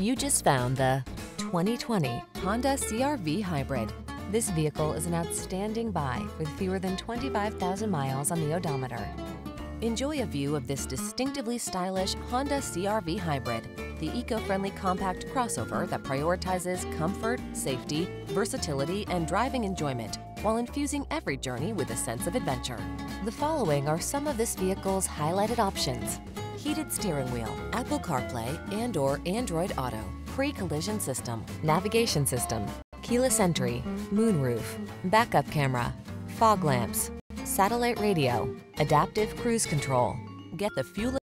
You just found the 2020 Honda CRV Hybrid. This vehicle is an outstanding buy with fewer than 25,000 miles on the odometer. Enjoy a view of this distinctively stylish Honda CRV Hybrid, the eco-friendly compact crossover that prioritizes comfort, safety, versatility, and driving enjoyment while infusing every journey with a sense of adventure. The following are some of this vehicle's highlighted options. Heated steering wheel, Apple CarPlay and or Android Auto, pre-collision system, navigation system, keyless entry, moonroof, backup camera, fog lamps, satellite radio, adaptive cruise control. Get the fuel